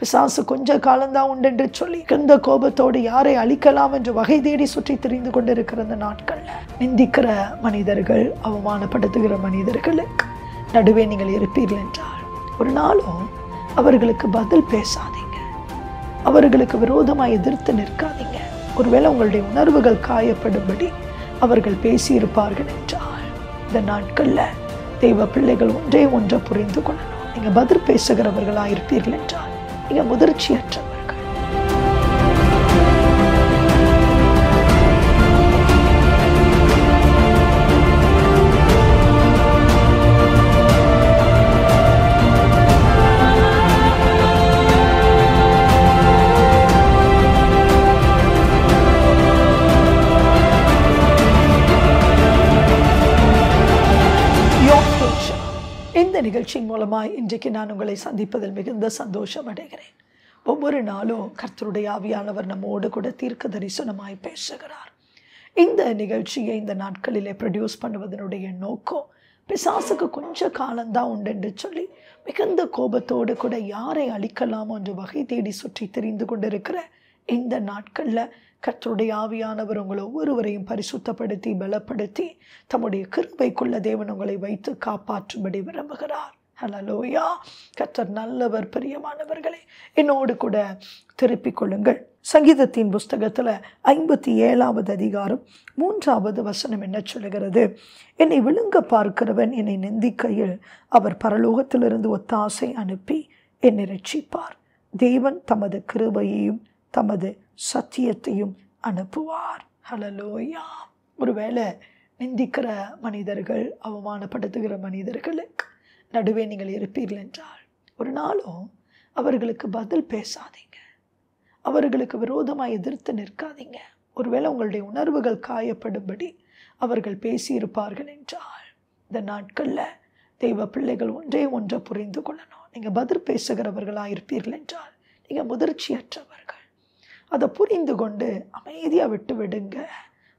பிசாசு கொஞ்ச காலம்தான் உண்டென்று சொல்லி எந்த கோபத்தோடு யாரை அழிக்கலாம் என்று வகை தேடி சுற்றி திரிந்து கொண்டிருக்கிற அந்த நாட்களில் நிந்திக்கிற மனிதர்கள் அவமானப்படுத்துகிற மனிதர்களுக்கு நடுவே நீங்கள் இருப்பீர்கள் என்றால் ஒரு நாளும் அவர்களுக்கு பதில் பேசாதீங்க. அவர்களுக்கு விரோதமாக எதிர்த்து நிற்காதீங்க. ஒருவேளை உங்களுடைய உணர்வுகள் காயப்படும்படி அவர்கள் பேசியிருப்பார்கள் என்றால் இந்த நாட்களில் தெய்வ பிள்ளைகள் ஒன்றே ஒன்றை புரிந்து கொள்ளணும். நீங்கள் பதில் பேசுகிறவர்களாக இருப்பீர்கள் என்றால் நீங்க முதிர்ச்சியற்றவர்கள் நிகழ்ச்சியின் மூலமாக இன்றைக்கு நான் உங்களை சந்திப்பதில் மிகுந்த சந்தோஷம் அடைகிறேன். ஒவ்வொரு நாளும் கர்த்தருடைய ஆவியானவர் நம்மோடு கூட தீர்க்க தரிசனமாய் பேசுகிறார். இந்த நிகழ்ச்சியை இந்த நாட்களிலே ப்ரொடியூஸ் பண்ணுவதனுடைய நோக்கம் பிசாசுக்கு கொஞ்ச காலம்தான் உண்டென்று சொல்லி மிகுந்த கோபத்தோடு கூட யாரை அழிக்கலாமோ என்று வகை தேடி சுற்றி தெரிந்து கொண்டிருக்கிற இந்த நாட்களில் கர்த்தருடைய ஆவியானவர் உங்களை ஒவ்வொருவரையும் பரிசுத்தப்படுத்தி பலப்படுத்தி தம்முடைய கிருபைக்குள்ள தேவன் உங்களை வைத்து காப்பாற்றும்படி விரும்புகிறார். ஹலலோயா கர்த்தர் நல்லவர் பிரியமானவர்களே என்னோடு கூட திருப்பிக் கொள்ளுங்கள். சங்கீதத்தின் புஸ்தகத்தில் ஐம்பத்தி ஏழாவது அதிகாரம் மூன்றாவது வசனம் என்ன சொல்லுகிறது? என்னை விழுங்க பார்க்கிறவன் என்னை நிந்திக்கையில் அவர் பரலோகத்திலிருந்து ஒத்தாசை அனுப்பி என்னை ரட்சிப்பார் தேவன் தமது கிருபையையும் தமது சத்தியத்தையும் அனுப்புவார். ஹலலோயா ஒருவேளை நிந்திக்கிற மனிதர்கள் அவமானப்படுத்துகிற மனிதர்களுக்கு நடுவே நீங்கள் இருப்பீர்கள் என்றால் ஒரு நாளும் அவர்களுக்கு பதில் பேசாதீங்க. அவர்களுக்கு விரோதமாக எதிர்த்து நிற்காதீங்க. ஒருவேளை உங்களுடைய உணர்வுகள் காயப்படும்படி அவர்கள் பேசியிருப்பார்கள் என்றால் இந்த நாட்களில் தெய்வ பிள்ளைகள் ஒன்றே ஒன்றை புரிந்து கொள்ளணும். நீங்கள் பதில் பேசுகிறவர்களாக இருப்பீர்கள் என்றால் நீங்கள் முதிர்ச்சியற்றவர்கள். அதை புரிந்து கொண்டு அமைதியாக விட்டு விடுங்க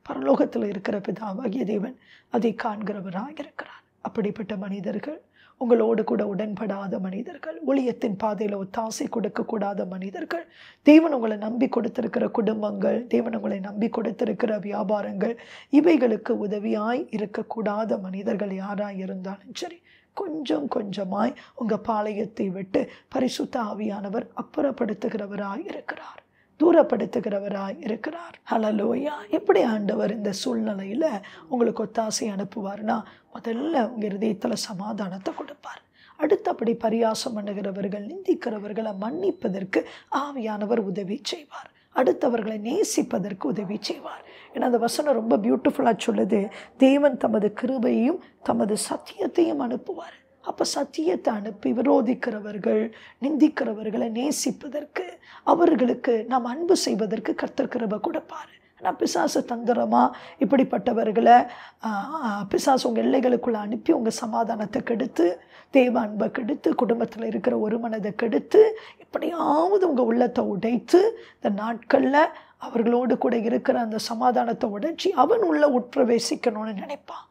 பரலோகத்தில் இருக்கிற பிதாவாகிய தேவன் அதை காண்கிறவராக இருக்கிறார். அப்படிப்பட்ட மனிதர்கள் உங்களோடு கூட உடன்படாத மனிதர்கள் ஒளியத்தின் பாதையில் ஒத்தாசை கொடுக்கக்கூடாத மனிதர்கள் தேவன் உங்களை நம்பி கொடுத்திருக்கிற குடும்பங்கள் தேவன் உங்களை நம்பி கொடுத்திருக்கிற வியாபாரங்கள் இவைகளுக்கு உதவியாய் இருக்கக்கூடாத மனிதர்கள் யாராக இருந்தாலும் சரி கொஞ்சம் கொஞ்சமாய் உங்கள் பாளையத்தை விட்டு பரிசுத்த ஆவியானவர் அப்புறப்படுத்துகிறவராக இருக்கிறார். தூரப்படுத்துகிறவராய் இருக்கிறார். ஹலலோயா எப்படி ஆண்டவர் இந்த சூழ்நிலையில் உங்களுக்கு ஒத்தாசை அனுப்புவார்னா முதல்ல உங்கள் இருதயத்தில் சமாதானத்தை கொடுப்பார். அடுத்தபடி பரியாசம் பண்ணுகிறவர்கள் நிந்திக்கிறவர்களை மன்னிப்பதற்கு ஆவியானவர் உதவி செய்வார். அடுத்தவர்களை நேசிப்பதற்கு உதவி செய்வார். ஏன்னா அந்த வசனம் ரொம்ப பியூட்டிஃபுல்லாக சொல்லுது. தேவன் தமது கிருபையும் தமது சத்தியத்தையும் அனுப்புவார். அப்போ சத்தியத்தை அனுப்பி விரோதிக்கிறவர்கள் நிந்திக்கிறவர்களை நேசிப்பதற்கு அவர்களுக்கு நாம் அன்பு செய்வதற்கு கர்த்தர் கிருபை கொடுப்பார். ஆனால் பிசாசு தந்திரமாக இப்படிப்பட்டவர்களை பிசாசு உங்கள் எல்லைகளுக்குள்ளே அனுப்பி உங்கள் சமாதானத்தை கெடுத்து தேவ அன்பை கெடுத்து குடும்பத்தில் இருக்கிற ஒரு மனதை கெடுத்து எப்படியாவது உங்கள் உள்ளத்தை உடைத்து இந்த நாட்களில் அவர்களோடு கூட இருக்கிற அந்த சமாதானத்தை உடைச்சி அவன் உள்ள உட்பிரவேசிக்கணும்னு நினைப்பான்.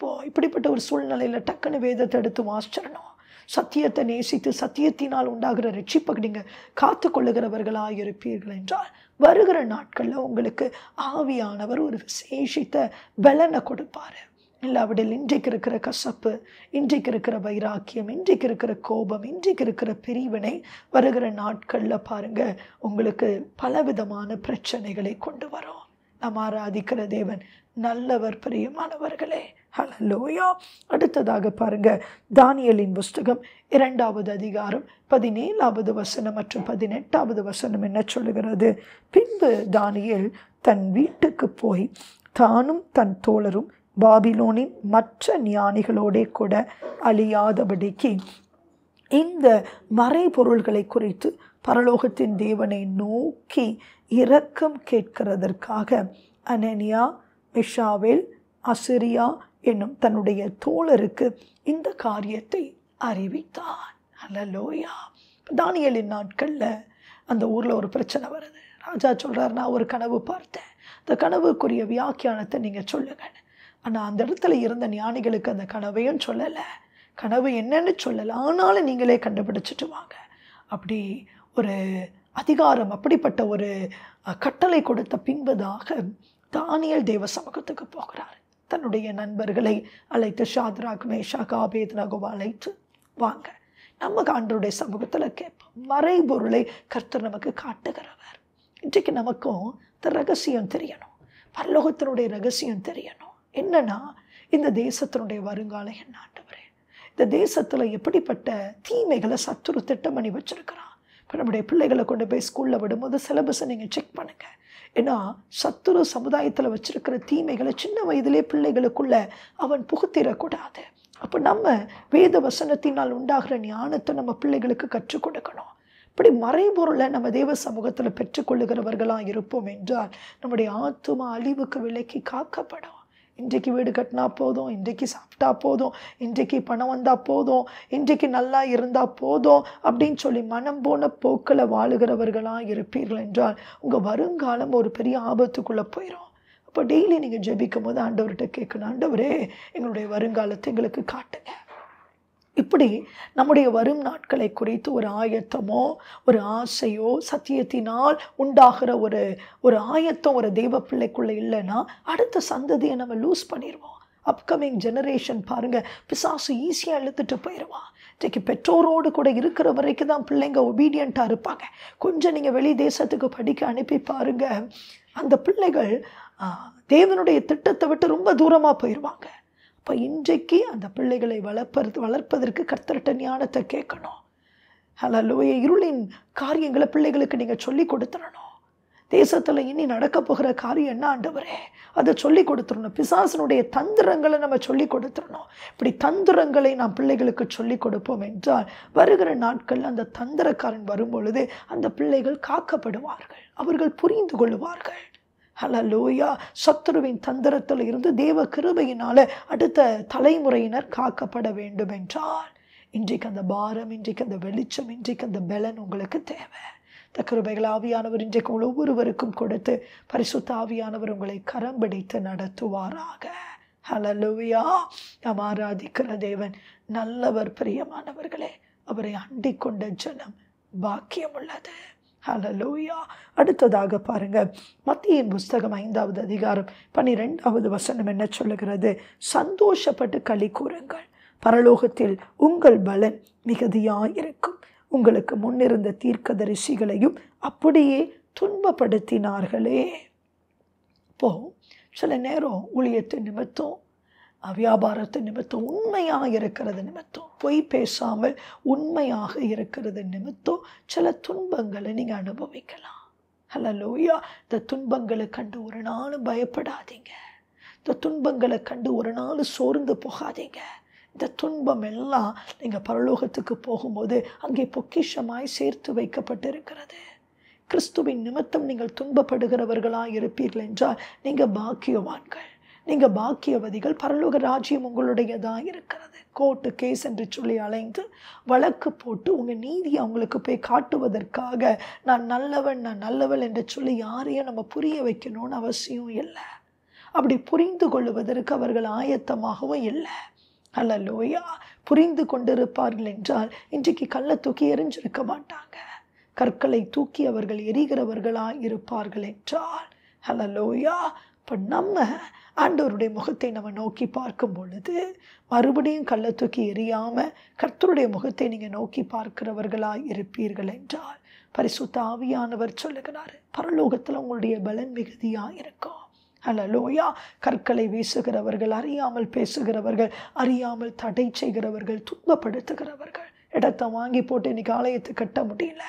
இப்போது இப்படிப்பட்ட ஒரு சூழ்நிலையில் டக்குன்னு வேதத்தை எடுத்து வாசிச்சிடணும் சத்தியத்தை நேசித்து சத்தியத்தினால் உண்டாகிற ரட்சிப்பை நீங்கள் காத்து கொள்ளுகிறவர்களாக இருப்பீர்கள் என்றால் வருகிற நாட்களில் உங்களுக்கு ஆவியானவர் ஒரு விசேஷித்த பலனை கொடுப்பார். இல்லாவிடில் இன்றைக்கு இருக்கிற கசப்பு இன்றைக்கு இருக்கிற வைராக்கியம் இன்றைக்கு இருக்கிற கோபம் இன்றைக்கு இருக்கிற பிரிவினை வருகிற நாட்களில் பாருங்கள் உங்களுக்கு பலவிதமான பிரச்சனைகளை கொண்டு வரும். நாம் ஆராதிக்கிற தேவன் நல்லவர் பிரியமானவர்களே. ஹலலோயா. அடுத்ததாக பாருங்க தானியலின் புஸ்தகம் இரண்டாவது அதிகாரம் பதினேழாவது வசனம் மற்றும் பதினெட்டாவது வசனம் என்ன சொல்லுகிறது? பின்பு தானியல் தன் வீட்டுக்கு போய் தானும் தன் தோழரும் பாபிலோனின் மற்ற ஞானிகளோடே கூட அழியாதபடிக்கு இந்த மறைபொருள்களை குறித்து பரலோகத்தின் தேவனை நோக்கி இரக்கம் கேட்கிறதற்காக அனனியா மிஷாவேல் அசிரியா என்னும் தன்னுடைய தோழருக்கு இந்த காரியத்தை அறிவித்தான். அல்ல லோயா தானியலின் நாட்களில் அந்த ஊரில் ஒரு பிரச்சனை வருது. ராஜா சொல்கிறார் நான் ஒரு கனவு பார்த்தேன். அந்த கனவுக்குரிய வியாக்கியானத்தை நீங்கள் சொல்லுங்கள். ஆனால் அந்த இடத்துல இருந்த ஞானிகளுக்கு அந்த கனவையும் சொல்லலை? கனவு என்னன்னு சொல்லலை. ஆனாலும் நீங்களே கண்டுபிடிச்சிட்டு வாங்க. அப்படி ஒரு அதிகாரம் அப்படிப்பட்ட ஒரு கட்டளை கொடுத்த பின்பதாக தானியல் தேவ சமூகத்துக்கு போகிறார். தன்னுடைய நண்பர்களை அழைத்து ஷாத்ராக் மேஷாக் ஆபேத்னகோ அழைத்து வாங்க. நம்ம ஆண்டருடைய சமூகத்தில் கேட்போம். மறைபொருளை கர்த்தர் நமக்கு காட்டுகிறவர். இன்றைக்கு நமக்கும் இந்த ரகசியம் தெரியணும். பல்லோகத்தினுடைய ரகசியம் தெரியணும். என்னன்னா இந்த தேசத்தினுடைய வருங்காலம் என்ன ஆண்டவரே. இந்த தேசத்தில் எப்படிப்பட்ட தீமைகளை சத்துரு திட்டம் பண்ணி வச்சுருக்கிறான். இப்போ நம்முடைய பிள்ளைகளை கொண்டு போய் ஸ்கூலில் விடும்போது சிலபஸை நீங்கள் செக் பண்ணுங்கள் ஏன்னா சத்துரு சமுதாயத்தில் வச்சிருக்கிற தீமைகளை சின்ன வயதிலே பிள்ளைகளுக்குள்ள அவன் புகுத்திடக்கூடாது. அப்போ நம்ம வேத வசனத்தினால் உண்டாகிற ஞானத்தை நம்ம பிள்ளைகளுக்கு கற்றுக் கொடுக்கணும். இப்படி மறைபொருளை நம்ம தேவ சமூகத்தில் பெற்றுக்கொள்ளுகிறவர்களாக இருப்போம் என்றால் நம்முடைய ஆத்தும அழிவுக்கு விலக்கி காக்கப்படும். இன்றைக்கு வீடு கட்டினா போதும் இன்றைக்கு சாப்பிட்டா போதும் இன்றைக்கு பணம் வந்தால் போதும் இன்றைக்கு நல்லா இருந்தால் போதும் அப்படின்னு சொல்லி மனம் போன போக்கில் வாழுகிறவர்களாக இருப்பீர்கள் என்றால் உங்கள் வருங்காலம் ஒரு பெரிய ஆபத்துக்குள்ளே போயிடும் அப்போ டெய்லி நீங்கள் ஜெபிக்கும் போது ஆண்டவர்கிட்ட கேட்கணும் ஆண்டவரே எங்களுடைய வருங்காலத்தை எங்களுக்கு காட்டுங்க. இப்படி நம்முடைய வரும் நாட்களை குறித்து ஒரு ஆயத்தமோ ஒரு ஆசையோ சத்தியத்தினால் உண்டாகிற ஒரு ஒரு ஆயத்தம் ஒரு தெய்வ பிள்ளைக்குள்ளே இல்லைன்னா அடுத்த சந்ததியை நம்ம லூஸ் பண்ணிடுவோம் அப்கமிங் ஜெனரேஷன் பாருங்கள் பிசாசு ஈஸியாக இழுத்துட்டு போயிடுவான் இன்றைக்கி பெற்றோரோடு கூட இருக்கிற வரைக்கும் தான் பிள்ளைங்க ஒபீடியண்ட்டாக இருப்பாங்க. கொஞ்சம் நீங்கள் வெளி தேசத்துக்கு படிக்க அனுப்பி பாருங்கள் அந்த பிள்ளைகள் தேவனுடைய திட்டத்தை விட்டு ரொம்ப தூரமாக போயிடுவாங்க அப்போ இன்றைக்கு அந்த பிள்ளைகளை வளர்ப்பது வளர்ப்பதற்கு கர்த்தர்கிட்ட ஞானத்தை கேட்கணும். ஹலலோய இருளின் காரியங்களை பிள்ளைகளுக்கு நீங்கள் சொல்லி கொடுத்துடணும். தேசத்தில் இனி நடக்க போகிற காரியம் என்ன ஆண்டவரே? அதை சொல்லி கொடுத்துடணும். பிசாசனுடைய தந்திரங்களை நம்ம சொல்லி கொடுத்துடணும். இப்படி தந்திரங்களை நாம் பிள்ளைகளுக்கு சொல்லி கொடுப்போம் என்றால் வருகிற நாட்கள் அந்த தந்திரக்காரன் வரும்பொழுது அந்த பிள்ளைகள் காக்கப்படுவார்கள். அவர்கள் புரிந்து கொள்வார்கள். ஹலலூயா சத்துருவின் தந்திரத்தில் இருந்து தேவ கிருபையினால அடுத்த தலைமுறையினர் காக்கப்பட வேண்டும் என்றால் இன்றைக்கு அந்த பாரம் இன்றைக்கு அந்த வெளிச்சம் இன்றைக்கு அந்த பலன் உங்களுக்கு தேவை. தக்கருபைகள் ஆவியானவர் இன்றைக்கு உங்கள் ஒவ்வொருவருக்கும் கொடுத்து பரிசுத்த ஆவியானவர் உங்களை கரம் பிடித்து நடத்துவாராக. ஹலலுவியா நாம் ஆராதிக்கிற தேவன் நல்லவர் பிரியமானவர்களே அவரை அண்டிக் கொண்ட ஜனம் பாக்கியம் உள்ளது ஹலலூயா அடுத்ததாக பாருங்க மத்தியின் புஸ்தகம் ஐந்தாவது அதிகாரம் பன்னிரெண்டாவது வசனம் என்ன சொல்லுகிறது? சந்தோஷப்பட்டு களி கூறுங்கள். பரலோகத்தில் உங்கள் பலன் மிகுதியாயிருக்கும். உங்களுக்கு முன்னிருந்த தீர்க்கதரிசிகளையும் அப்படியே துன்பப்படுத்தினார்களே. இப்போ சில நேரம் ஊழியத்தின் நிமித்தம் அஹ், நிமித்தம் உண்மையாக இருக்கிறது நிமித்தம். பொய் பேசாமல் உண்மையாக இருக்கிறது நிமித்தம். சில துன்பங்களை நீங்கள் அனுபவிக்கலாம். ஹலோ லோயா இந்த துன்பங்களை கண்டு ஒரு நாளும் பயப்படாதீங்க. இந்த துன்பங்களை கண்டு ஒரு நாள் சோர்ந்து போகாதீங்க. இந்த துன்பம் எல்லாம் நீங்கள் பரலோகத்துக்கு போகும்போது அங்கே பொக்கிஷமாய் சேர்த்து வைக்கப்பட்டிருக்கிறது. கிறிஸ்துவின் நிமித்தம் நீங்கள் துன்பப்படுகிறவர்களாக இருப்பீர்கள் என்றால் நீங்கள் பாக்கியவான்கள். நீங்கள் பாக்கியவதிகள் பரலோக ராஜ்யம் உங்களுடையதாக இருக்கிறது. கோர்ட்டு கேஸ் என்று சொல்லி அலைந்து வழக்கு போட்டு உங்கள் நீதி அவங்களுக்கு போய் காட்டுவதற்காக நான் நல்லவன் நான் நல்லவள் என்று சொல்லி யாரையும் நம்ம புரிய வைக்கணும்னு அவசியம் இல்லை. அப்படி புரிந்து கொள்வதற்கு அவர்கள் ஆயத்தமாகவும் இல்லை. அல்லலோயா. புரிந்து கொண்டிருப்பார்கள் என்றால் இன்றைக்கு கல்லை தூக்கி எரிஞ்சிருக்க மாட்டாங்க. கற்களை தூக்கி அவர்கள் எரிகிறவர்களாக இருப்பார்கள் என்றால் ஹலலோயா இப்போ நம்ம ஆண்டவருடைய முகத்தை நம்ம நோக்கி பார்க்கும் பொழுது மறுபடியும் கல்லை தூக்கி எரியாமல் கர்த்தருடைய முகத்தை நீங்கள் நோக்கி பார்க்கிறவர்களாக இருப்பீர்கள் என்றால் பரிசுத்த ஆவியானவர் சொல்லுகிறார் பரலோகத்தில் உங்களுடைய பலன் மிகுதியாக இருக்கும். ஹலலோயா கற்களை வீசுகிறவர்கள் அறியாமல் பேசுகிறவர்கள் அறியாமல் தடை செய்கிறவர்கள் துன்பப்படுத்துகிறவர்கள் இடத்தை வாங்கி போட்டு இன்னைக்கு ஆலயத்தை கட்ட முடியல.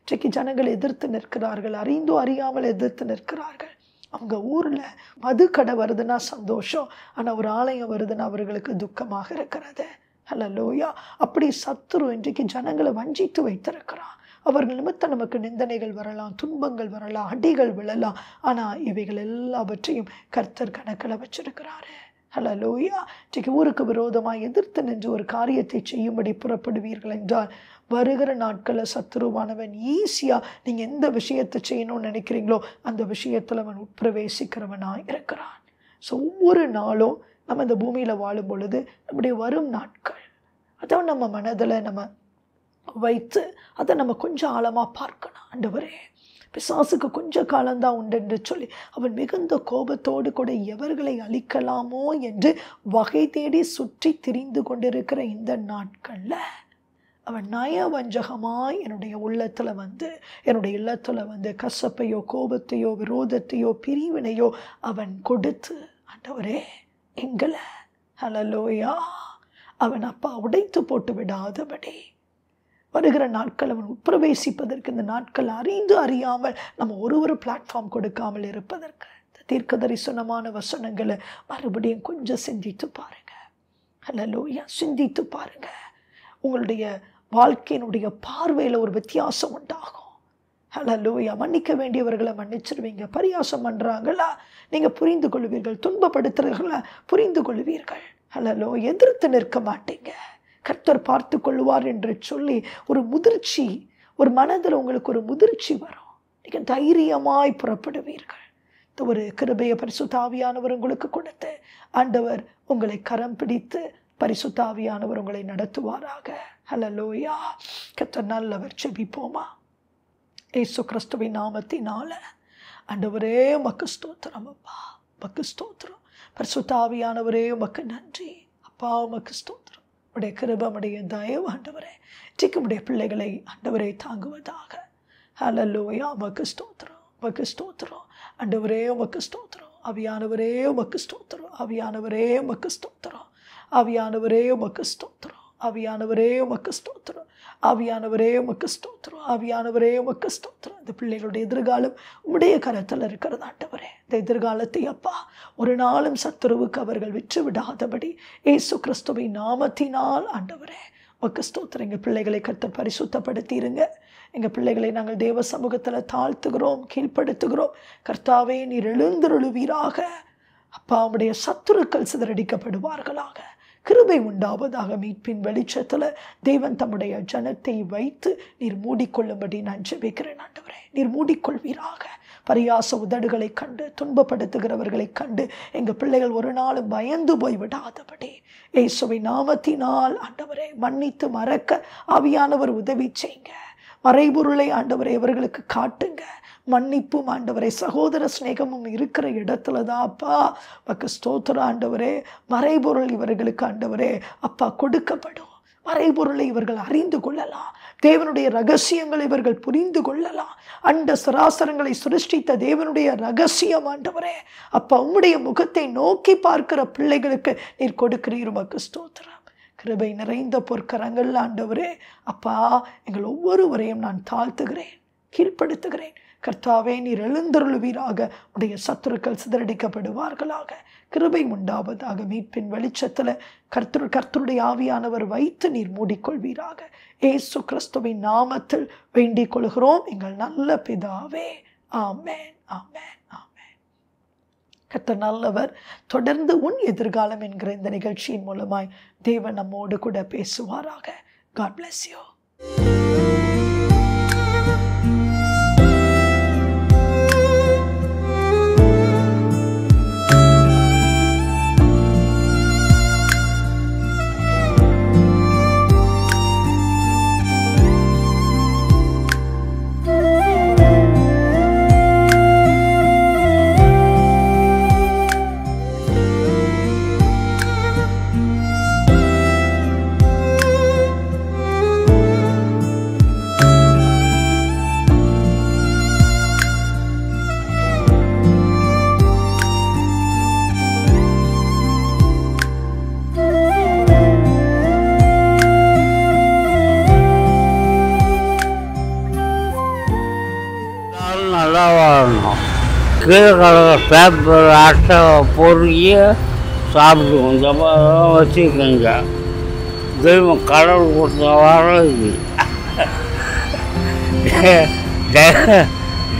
இன்றைக்கு ஜனங்கள் எதிர்த்து நிற்கிறார்கள் அறிந்தோ அறியாமல் எதிர்த்து நிற்கிறார்கள். அவங்க ஊரில் மது கடை வருதுன்னா சந்தோஷம் ஆனால் ஒரு ஆலயம் வருதுன்னா அவர்களுக்கு துக்கமாக இருக்கிறது. ஹலோ லோயா அப்படி சத்துரு இன்றைக்கு ஜனங்களை வஞ்சித்து வைத்திருக்கிறான். அவர்கள் நிமித்தம் நமக்கு நிந்தனைகள் வரலாம் துன்பங்கள் வரலாம் அடிகள் விழலாம். ஆனால் இவைகள் எல்லாவற்றையும் கர்த்தர் கணக்கில் வச்சிருக்கிறாரு. ஹலலோயா இன்றைக்கு ஊருக்கு விரோதமாக எதிர்த்து நின்று ஒரு காரியத்தை செய்யும்படி புறப்படுவீர்கள் என்றால் வருகிற நாட்களில் சத்துருவானவன் ஈஸியாக நீங்கள் எந்த விஷயத்தை செய்யணும்னு நினைக்கிறீங்களோ அந்த விஷயத்தில் அவன் உட்பிரவேசிக்கிறவனாக இருக்கிறான். ஸோ ஒவ்வொரு நாளும் நம்ம இந்த பூமியில் வாழும் பொழுது நம்முடைய வரும் நாட்கள் அதான் நம்ம மனதில் நம்ம வைத்து அதை நம்ம கொஞ்சம் ஆழமாக பார்க்கணும். வரேன் பிசாசுக்கு கொஞ்ச காலந்தான் உண்டு என்று சொல்லி அவன் மிகுந்த கோபத்தோடு கூட எவர்களை அழிக்கலாமோ என்று வகை தேடி சுற்றி திரிந்து கொண்டிருக்கிற இந்த நாட்களில் அவன் நயவஞ்சகமாய் என்னுடைய உள்ளத்தில் வந்து என்னுடைய இல்லத்தில் வந்து கசப்பையோ கோபத்தையோ விரோதத்தையோ பிரிவினையோ அவன் கொடுத்து ஆண்டவரே எங்களை ஹலலோயா அவன் அப்பா உடைத்து போட்டு விடாதபடி. வருகிற நாட்கள் அவன் உட்பிரவேசிப்பதற்கு இந்த நாட்கள் அறிந்து அறியாமல் நம்ம ஒரு ஒரு பிளாட்ஃபார்ம் கொடுக்காமல் இருப்பதற்கு. இந்த தீர்க்க தரிசனமான வசனங்களை மறுபடியும் கொஞ்சம் சிந்தித்து பாருங்க. ஹலலோயா சிந்தித்து பாருங்கள் உங்களுடைய வாழ்க்கையினுடைய பார்வையில் ஒரு வித்தியாசம் உண்டாகும். ஹலலோயா மன்னிக்க வேண்டியவர்களை மன்னிச்சிருவீங்க. பரியாசம் பண்ணுறாங்களா நீங்கள் புரிந்து கொள்வீர்கள். துன்பப்படுத்துறவர்களா புரிந்து கொள்வீர்கள். ஹலலோ எதிர்த்து நிற்க மாட்டீங்க. கர்த்தர் பார்த்து கொள்வார் என்று சொல்லி ஒரு முதிர்ச்சி ஒரு மனதில் உங்களுக்கு ஒரு முதிர்ச்சி வரும். நீங்கள் தைரியமாய் புறப்படுவீர்கள். இந்த ஒரு கிருபைய பரிசுத்தாவியானவர் உங்களுக்கு கொடுத்து ஆண்டவர் உங்களை கரம் பிடித்து பரிசுத்தாவியானவர் உங்களை நடத்துவாராக. ஹலலோயா கர்த்தர் நல்லவர் செபிப்போமா ஏசு கிறிஸ்துவின் நாமத்தினால ஆண்டவரே மக்கு ஸ்தோத்திரம் அப்பா. மக்கு ஸ்தோத்திரம். பரிசுத்தாவியானவரே மக்கு நன்றி. அப்பா மக்கு ஸ்தோத்திரம். உடைய கிருபமுடைய தயவு ஆண்டவரே. இன்றைக்கு பிள்ளைகளை ஆண்டவரை தாங்குவதாக. ஹலல்லோயா உமக்கு ஸ்தோத்திரம் உமக்கு ஸ்தோத்திரம். ஆண்டவரே உமக்கு ஸ்தோத்திரம். அவியானவரே உமக்கு ஸ்தோத்திரம். அவியானவரே உமக்கு ஸ்தோத்திரம். அவியானவரே உமக்கு ஸ்தோத்திரம். ஆவியானவரே உமக்கு ஸ்தோத்திரம். ஆவியானவரே உமக்கு ஸ்தோத்திரம். ஆவியானவரே உமக்கு ஸ்தோத்திரம். இந்த பிள்ளைகளுடைய எதிர்காலம் உடைய கரத்தில் இருக்கிறது ஆண்டவரே. இந்த எதிர்காலத்தை அப்பா ஒரு நாளும் சத்துருவுக்கு அவர்கள் விற்று விடாதபடி ஏசு கிறிஸ்துவை நாமத்தினால் ஆண்டவரே உமக்கு ஸ்தோத்திரம். எங்கள் பிள்ளைகளை கர்த்தர் பரிசுத்தப்படுத்திடுங்க எங்கள் பிள்ளைகளை நாங்கள் தேவ சமூகத்தில் தாழ்த்துகிறோம் கீழ்ப்படுத்துகிறோம். கர்த்தாவே நீர் எழுந்தருளுவீராக. அப்பா சத்துருக்கள் சிதறடிக்கப்படுவார்களாக. கிருபை உண்டாவதாக மீட்பின் வெளிச்சத்தில் தேவன் தம்முடைய ஜனத்தை வைத்து நீர் மூடிக்கொள்ளும்படி நான் ஜெபிக்கிறேன் ஆண்டவரே. நீர் மூடிக்கொள்வீராக. பரியாச உதடுகளை கண்டு துன்பப்படுத்துகிறவர்களை கண்டு எங்கள் பிள்ளைகள் ஒரு நாளும் பயந்து போய் விடாதபடி ஏசுவை நாமத்தினால் ஆண்டவரே மன்னித்து மறக்க ஆவியானவர் உதவி செய்யுங்க மறைபொருளை ஆண்டவரை இவர்களுக்கு காட்டுங்க. மன்னிப்பும் ஆண்டவரே சகோதர சிநேகமும் இருக்கிற இடத்துல தான் அப்பா. பக்கு ஸ்தோத்திர ஆண்டவரே. மறைபொருள் இவர்களுக்கு ஆண்டவரே அப்பா கொடுக்கப்படும். மறைபொருளை இவர்கள் அறிந்து கொள்ளலாம். தேவனுடைய ரகசியங்களை இவர்கள் புரிந்து கொள்ளலாம். அண்ட சராசரங்களை சிருஷ்டித்த தேவனுடைய ரகசியம் ஆண்டவரே. அப்பா உம்முடைய முகத்தை நோக்கி பார்க்கிற பிள்ளைகளுக்கு நீர் கொடுக்கிறீர் உமக்கு ஸ்தோத்திரம். கிருபை நிறைந்த பொற்கரங்கள் ஆண்டவரே. அப்பா எங்கள் ஒவ்வொருவரையும் நான் தாழ்த்துகிறேன் கீழ்ப்படுத்துகிறேன். கர்த்தாவே நீர் எழுந்தருளுவீராக. உடைய சத்துருக்கள் சிதறடிக்கப்படுவார்களாக. கிருபை உண்டாவதாக மீட்பின் வெளிச்சத்தில் கர்த்தர் கர்த்தருடைய ஆவியானவர் வைத்து நீர் மூடிக்கொள்வீராக. ஏசு கிறிஸ்துவின் நாமத்தில் வேண்டிக் கொள்கிறோம். எங்கள் நல்ல பிதாவே. ஆமேன் ஆமேன் ஆமேன். கர்த்தர் நல்லவர் தொடர்ந்து உன் எதிர்காலம் என்கிற இந்த நிகழ்ச்சியின் மூலமாய் தேவன் நம்மோடு கூட பேசுவாராக. காட் பிளஸ் யூ கீழே பேப்பர் அட்டை பொறுக்கி சாப்பிடுவோம் இந்த வச்சுருக்கேங்க வச்சுக்கோங்க. தெய்வம் கடவுள் கொடுத்த வாரம் இது.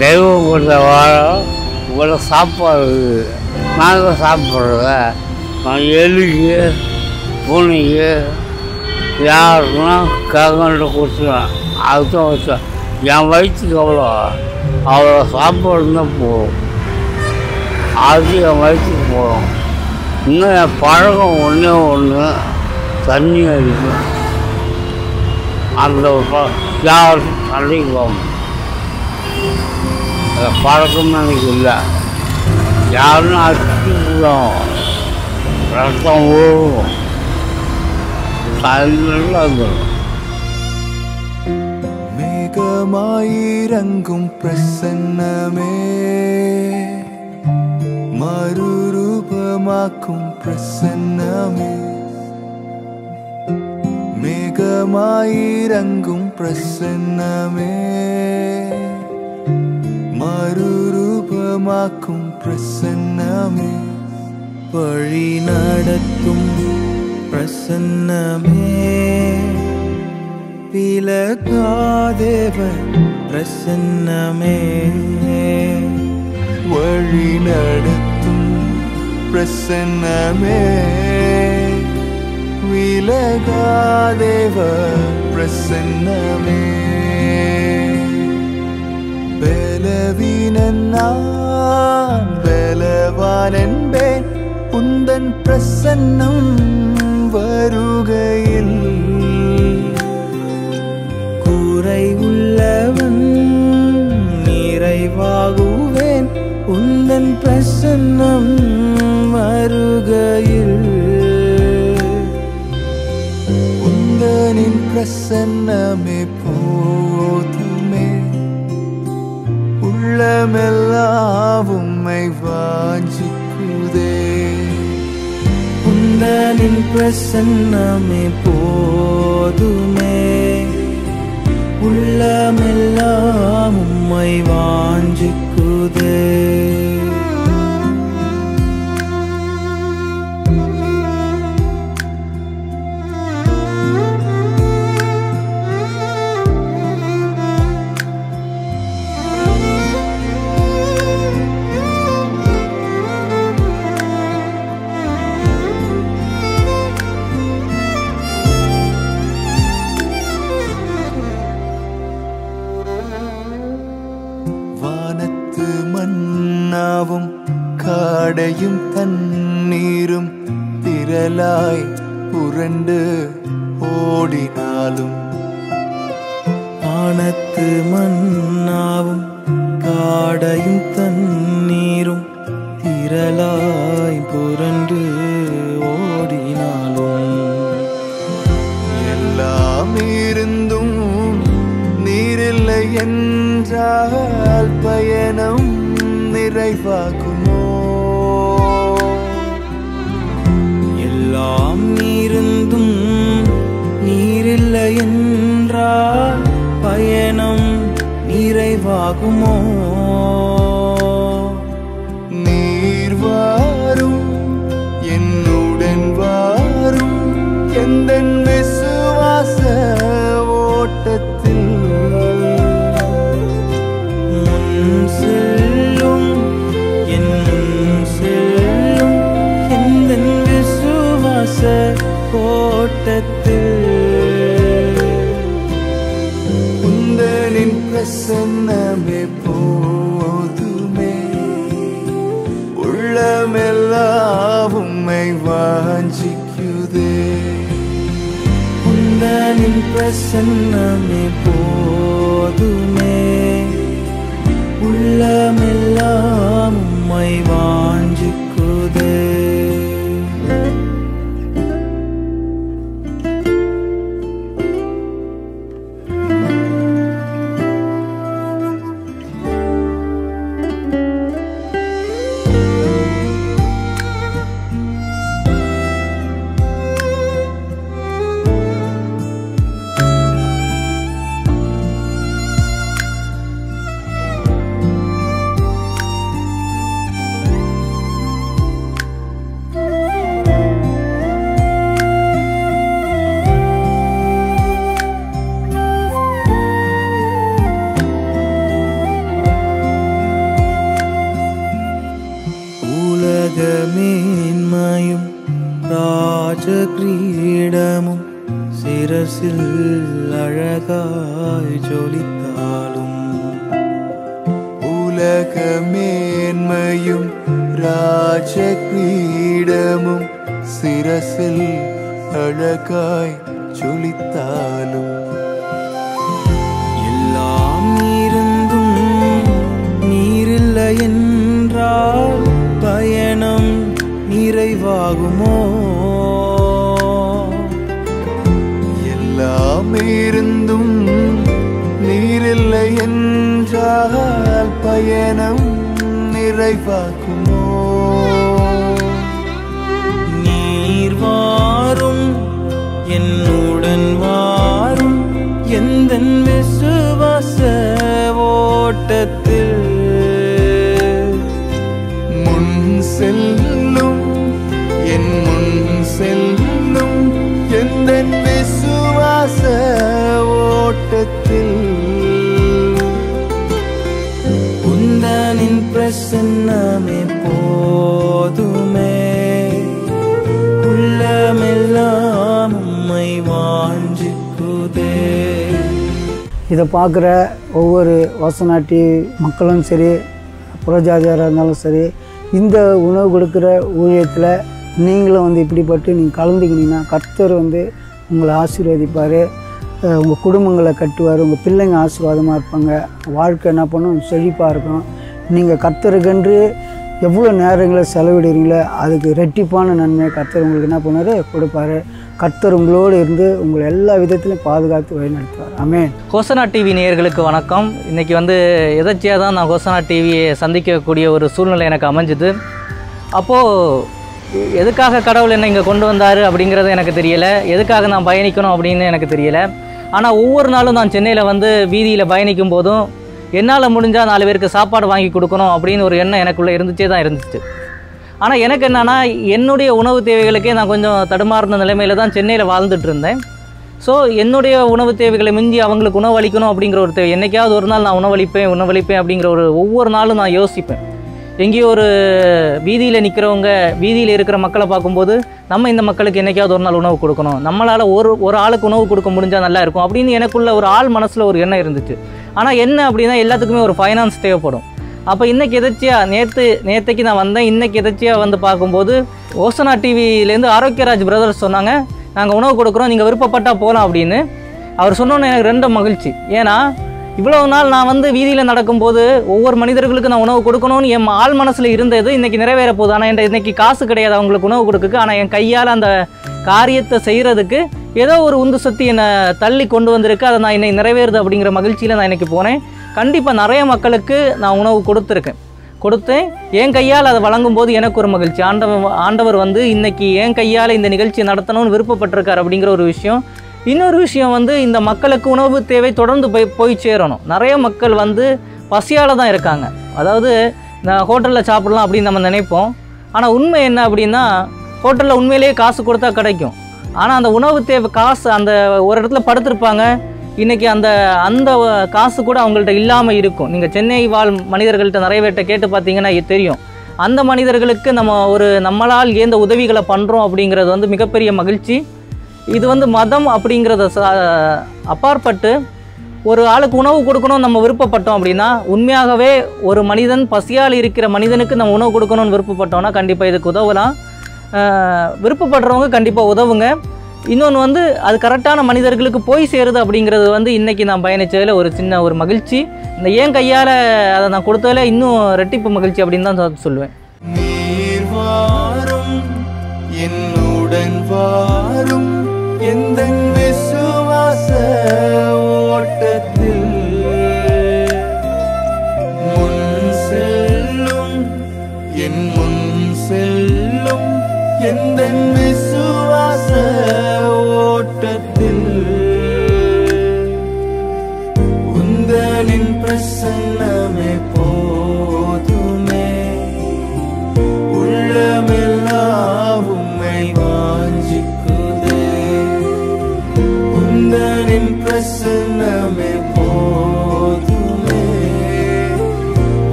தெய்வம் கொடுத்த வாரம் இவ்வளோ சாப்பாடு இருக்குது நாங்கள் சாப்பிட்றத நான் எலிக்கு பூனைக்கு யாருக்குன்னா ககன்ட்டு கொடுத்துருவேன். அதுதான் வச்சேன். என் வயிற்றுக்கு அவ்வளோ. அவ்வளோ சாப்பாடு போகும் அதிக வயசுக்கு போகிறோம் இன்னும் என் பழகம் ஒன்றே ஒன்று தண்ணி அடிக்கும். அந்த யாருக்கும் தண்ணிக்கு போகணும் அந்த பழக்கம் எனக்கு இல்லை. யாரும் அடிச்சு ரத்தம் ஓடும் மேகமாயிரங்கும் பிரசன்னமே. மறுரூபமாக்கும் பிரசன்னமே. மேகமாயிரங்கும் பிரசன்னமே. மறுரூபமாக்கும் பிரசன்னமே. வழி நடத்தும் பிரசன்னமே. பிலகாதேவ பிரசன்னமே. வழி நடத்தும் பிரசன்னமே. விலகாதேவ பிரசன்னமே. பலவீனன் பலவானன்பேன். உந்தன் பிரசன்னம் வருகையில். கூரை உள்ள பிரசன்னமே போதுமே. உள்ளமெல்லாம் உம்மை வாஞ்சிக்குதே. உந்தனின் பிரசன்னமே போதுமே. உள்ளமெல்லாம் உம்மை வாஞ்சிக்குதே. என்றால் பயணம் நிறைவாகுமோ? எல்லாம் இருந்தும் நீரில்லை என்றால் பயணம் நிறைவாகுமோ? நீர் வாரும் என்னுடன் வாரும் எந்த விசுவாச प्रसन्न में बोधु में நிறைவாகுமோ எல்லாமே இருந்தும் நீரில்லை என்றால் பயணம் நிறைவாகுமோ நீர் வாரும் என்னுடன் வாரும் எந்த விசுவாச ஓட்டத்தில் செல்லும் எந்த விசுவாச ஓட்டத்தில்? உந்தானின் பிரசன்னமே போதுமே. உள்ளமெல்லாம் உம்மை வாஞ்சிக்குதே. இதை பார்க்குற ஒவ்வொரு வசநாட்டி மக்களும் சரி புறஜாதியாராக இருந்தாலும் சரி இந்த உணவு கொடுக்குற ஊழியத்தில் நீங்களும் வந்து இப்படிப்பட்டு நீங்கள் கலந்துக்கினீங்கன்னா கர்த்தர் வந்து உங்களை ஆசீர்வதிப்பார். உங்கள் குடும்பங்களை கட்டுவார். உங்கள் பிள்ளைங்க ஆசீர்வாதமாக இருப்பாங்க. வாழ்க்கை என்ன பண்ணும்? செழிப்பாக இருக்கும் நீங்கள் கர்த்தருக்கென்று எவ்வளோ நேரங்களை செலவிடுறீங்களோ அதுக்கு ரெட்டிப்பான நன்மை கர்த்தர் உங்களுக்கு என்ன பண்ணார் கொடுப்பாரு. கர்த்தர் உங்களோடு இருந்து உங்களை எல்லா விதத்திலையும் பாதுகாத்து வழிநடத்துவார். ஆமே கோசனா டிவி நேயர்களுக்கு வணக்கம். இன்றைக்கி வந்து எதர்ச்சியாக தான் நான் கோசனா டிவியை சந்திக்கக்கூடிய ஒரு சூழ்நிலை எனக்கு அமைஞ்சுது. அப்போது எதுக்காக கடவுள் என்னை இங்கே கொண்டு வந்தார் அப்படிங்கிறது எனக்கு தெரியலை. எதுக்காக நான் பயணிக்கணும் அப்படின்னு எனக்கு தெரியலை. ஆனால் ஒவ்வொரு நாளும் நான் சென்னையில் வந்து வீதியில் பயணிக்கும் போதும் என்னால் முடிஞ்சால் நாலு பேருக்கு சாப்பாடு வாங்கி கொடுக்கணும் அப்படின்னு ஒரு எண்ணம் எனக்குள்ளே இருந்துச்சே தான் இருந்துச்சு. ஆனால் எனக்கு என்னென்னா என்னுடைய உணவு தேவைகளுக்கே நான் கொஞ்சம் தடுமாறுந்த நிலைமையில் தான் சென்னையில் வாழ்ந்துட்டு இருந்தேன். ஸோ என்னுடைய உணவு தேவைகளை மிஞ்சி அவங்களுக்கு உணவளிக்கணும் அப்படிங்கிற ஒரு தேவை என்றைக்காவது ஒரு நாள் நான் உணவளிப்பேன் உணவளிப்பேன் அப்படிங்கிற ஒரு ஒவ்வொரு நாளும் நான் யோசிப்பேன். எங்கேயோ ஒரு வீதியில் நிற்கிறவங்க வீதியில் இருக்கிற மக்களை பார்க்கும்போது நம்ம இந்த மக்களுக்கு என்னைக்காவது ஒரு நாள் உணவு கொடுக்கணும். நம்மளால் ஒரு ஒரு ஆளுக்கு உணவு கொடுக்க முடிஞ்சால் நல்லா இருக்கும் அப்படின்னு எனக்குள்ள ஒரு ஆள் மனசில் ஒரு எண்ணம் இருந்துச்சு. ஆனால் என்ன அப்படின்னா எல்லாத்துக்குமே ஒரு ஃபைனான்ஸ் தேவைப்படும். அப்போ இன்னைக்கு எதாச்சியாக நேற்று நேற்றைக்கு நான் வந்தேன். இன்றைக்கி எதாச்சியாக வந்து பார்க்கும்போது ஓசனா டிவிலேருந்து ஆரோக்கியராஜ் பிரதர்ஸ் சொன்னாங்க நாங்கள் உணவு கொடுக்குறோம் நீங்கள் விருப்பப்பட்டால் போகலாம் அப்படின்னு. அவர் சொன்னோன்னே எனக்கு ரெண்டு மகிழ்ச்சி. ஏன்னா இவ்வளவு நாள் நான் வந்து வீதியில் நடக்கும்போது ஒவ்வொரு மனிதர்களுக்கு நான் உணவு கொடுக்கணும்னு என் ஆள் மனசில் இருந்தது இன்னைக்கு நிறைவேற போகுது. ஆனால் என் இன்னைக்கு காசு கிடையாது அவங்களுக்கு உணவு கொடுக்க ஆனால் என் கையால் அந்த காரியத்தை செய்கிறதுக்கு ஏதோ ஒரு உந்து சக்தி என்னை தள்ளி கொண்டு வந்திருக்கு. அதை நான் இன்னைக்கு நிறைவேறுது அப்படிங்கிற மகிழ்ச்சியில் நான் இன்றைக்கி போனேன். கண்டிப்பாக நிறைய மக்களுக்கு நான் உணவு கொடுத்துருக்கேன். கொடுத்தேன். என் கையால் அதை வழங்கும் போது எனக்கு ஒரு மகிழ்ச்சி. ஆண்டவர் ஆண்டவர் வந்து இன்றைக்கி என் கையால் இந்த நிகழ்ச்சியை நடத்தணும்னு விருப்பப்பட்டிருக்கார் அப்படிங்கிற ஒரு விஷயம் இன்னொரு விஷயம் வந்து இந்த மக்களுக்கு உணவு தேவை தொடர்ந்து போய் போய் சேரணும். நிறைய மக்கள் வந்து பசியால் தான் இருக்காங்க. அதாவது நான் ஹோட்டலில் சாப்பிடலாம் அப்படின்னு நம்ம நினைப்போம். ஆனால் உண்மை என்ன அப்படின்னா ஹோட்டலில் உண்மையிலேயே காசு கொடுத்தா கிடைக்கும். ஆனால் அந்த உணவு தேவை காசு அந்த ஒரு இடத்துல படுத்திருப்பாங்க. இன்றைக்கி அந்த அந்த காசு கூட அவங்கள்ட்ட இல்லாமல் இருக்கும். நீங்கள் சென்னை வாழ் மனிதர்கள்ட்ட நிறைய பேர்கிட்ட கேட்டு பார்த்தீங்கன்னா இது தெரியும். அந்த மனிதர்களுக்கு நம்ம ஒரு நம்மளால் ஏந்த உதவிகளை பண்ணுறோம் அப்படிங்கிறது வந்து மிகப்பெரிய மகிழ்ச்சி. இது வந்து மதம் அப்படிங்கிறத அப்பாற்பட்டு ஒரு ஆளுக்கு உணவு கொடுக்கணும்னு நம்ம விருப்பப்பட்டோம் அப்படின்னா உண்மையாகவே ஒரு மனிதன் பசியால் இருக்கிற மனிதனுக்கு நம்ம உணவு கொடுக்கணும்னு விருப்பப்பட்டோம்னா கண்டிப்பாக இதுக்கு உதவலாம். விருப்பப்படுறவங்க கண்டிப்பாக உதவுங்க. இன்னொன்று வந்து அது கரெக்டான மனிதர்களுக்கு போய் சேருது அப்படிங்கிறது வந்து இன்றைக்கி நான் பயணித்ததில் ஒரு சின்ன ஒரு மகிழ்ச்சி. இந்த ஏன் கையால் அதை நான் கொடுத்ததில் இன்னும் ரெட்டிப்பு மகிழ்ச்சி அப்படின்னு தான் சொல்லுவேன் நீர் எந்த விசுவாச